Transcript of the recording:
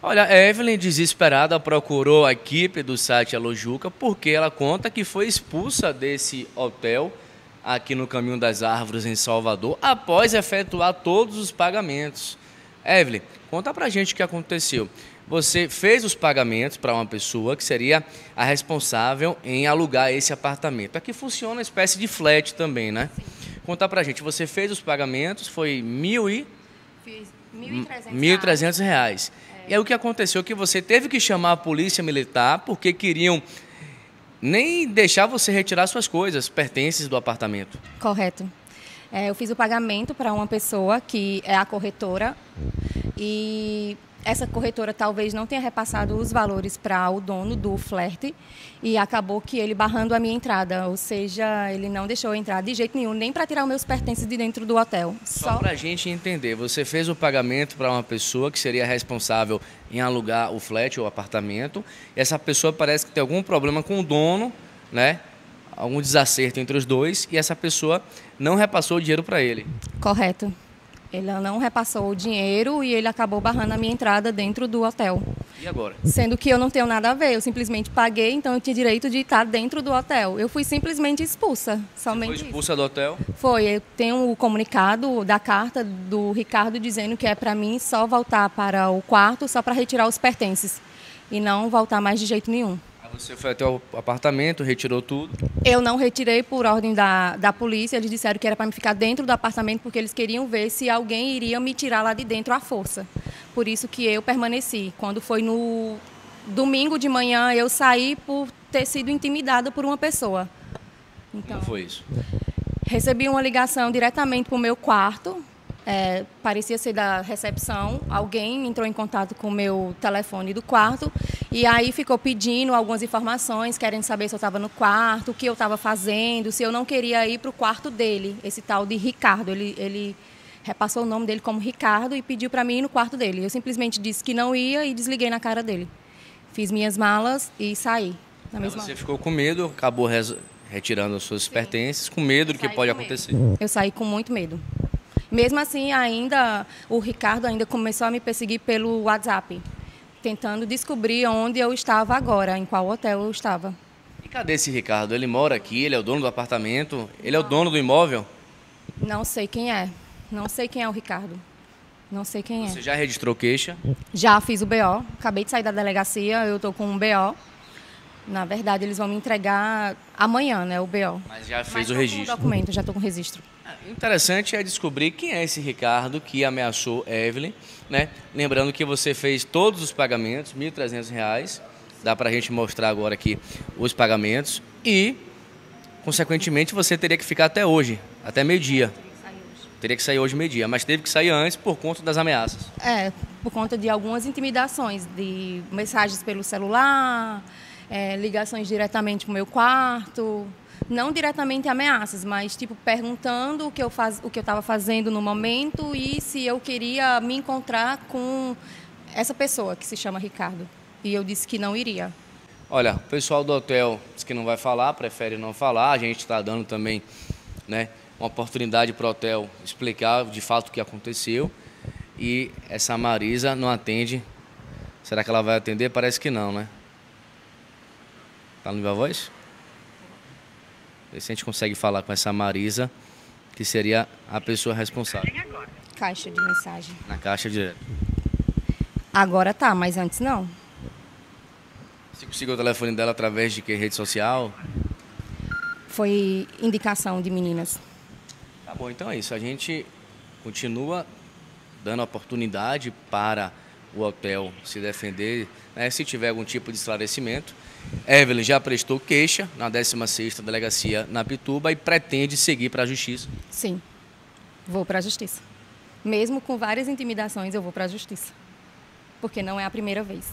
Olha, a Evelyn, desesperada, procurou a equipe do site Alojuca porque ela conta que foi expulsa desse hotel aqui no Caminho das Árvores, em Salvador, após efetuar todos os pagamentos. Evelyn, conta pra gente o que aconteceu. Você fez os pagamentos para uma pessoa que seria a responsável em alugar esse apartamento. Aqui funciona uma espécie de flat também, né? Sim. Conta pra gente, você fez os pagamentos, foi mil e... Fiz 1.300 reais. E aí o que aconteceu é que você teve que chamar a polícia militar porque queriam nem deixar você retirar suas coisas, pertences do apartamento. Correto. É, eu fiz o pagamento para uma pessoa que é a corretora e essa corretora talvez não tenha repassado os valores para o dono do flerte e acabou que ele barrando a minha entrada, ou seja, ele não deixou eu entrar de jeito nenhum, nem para tirar os meus pertences de dentro do hotel. Só, Só para a gente entender, você fez o pagamento para uma pessoa que seria responsável em alugar o flat ou apartamento, e essa pessoa parece que tem algum problema com o dono, né? Algum desacerto entre os dois, e essa pessoa não repassou o dinheiro para ele. Correto. Ele não repassou o dinheiro e ele acabou barrando a minha entrada dentro do hotel. E agora? Sendo que eu não tenho nada a ver, eu simplesmente paguei, então eu tinha direito de estar dentro do hotel. Eu fui simplesmente expulsa, somente. Você foi expulsa do hotel? Foi, eu tenho o comunicado da carta do Ricardo dizendo que é para mim só voltar para o quarto só para retirar os pertences e não voltar mais de jeito nenhum. Você foi até o apartamento, retirou tudo? Eu não retirei por ordem da, da polícia. Eles disseram que era para me ficar dentro do apartamento porque eles queriam ver se alguém iria me tirar lá de dentro à força. Por isso que eu permaneci. Quando foi no domingo de manhã, eu saí por ter sido intimidada por uma pessoa. Então, Como foi isso? Recebi uma ligação diretamente para o meu quarto, é, parecia ser da recepção, alguém entrou em contato com o meu telefone do quarto e aí ficou pedindo algumas informações, querendo saber se eu estava no quarto, o que eu estava fazendo, se eu não queria ir para o quarto dele, esse tal de Ricardo. Ele, ele repassou o nome dele como Ricardo e pediu para mim ir no quarto dele. Eu simplesmente disse que não ia e desliguei na cara dele. Fiz minhas malas e saí. Na mesma você hora. ficou com medo, acabou retirando as suas Sim. pertences, com medo do que pode acontecer. Eu saí com muito medo. Mesmo assim, ainda o Ricardo ainda começou a me perseguir pelo WhatsApp, tentando descobrir onde eu estava agora, em qual hotel eu estava. E cadê esse Ricardo? Ele mora aqui, ele é o dono do apartamento, ele é o dono do imóvel? Não sei quem é. Não sei quem é o Ricardo. Não sei quem é. Você já registrou queixa? Já fiz o BO. Acabei de sair da delegacia, eu estou com um BO. Na verdade, eles vão me entregar amanhã, né, o BO. Mas já fez Mas o registro? Com o documento, já estou com o registro. Interessante é descobrir quem é esse Ricardo que ameaçou Evelyn, né? Lembrando que você fez todos os pagamentos, R$ 1.300. Dá para a gente mostrar agora aqui os pagamentos e, consequentemente, você teria que ficar até hoje, até meio-dia. Teria que sair hoje meio-dia, mas teve que sair antes por conta das ameaças. É, por conta de algumas intimidações, de mensagens pelo celular, é, ligações diretamente para o meu quarto, não diretamente ameaças, mas tipo perguntando o que eu faz, o que eu estava fazendo no momento e se eu queria me encontrar com essa pessoa que se chama Ricardo. E eu disse que não iria. Olha, o pessoal do hotel disse que não vai falar, prefere não falar. A gente está dando também, né, uma oportunidade para o hotel explicar de fato o que aconteceu. E essa Marisa não atende. Será que ela vai atender? Parece que não, né? Tá no Viva Voz? Ver se a gente consegue falar com essa Marisa, que seria a pessoa responsável. Caixa de mensagem. Na caixa direto. Agora tá, mas antes não. Você conseguiu o telefone dela através de que rede social? Foi indicação de meninas. Tá bom, então é isso. A gente continua dando oportunidade para o hotel se defender, né, se tiver algum tipo de esclarecimento. Evelyn já prestou queixa na 16ª Delegacia na Pituba e pretende seguir para a Justiça. Sim, vou para a Justiça. Mesmo com várias intimidações, eu vou para a Justiça. Porque não é a primeira vez.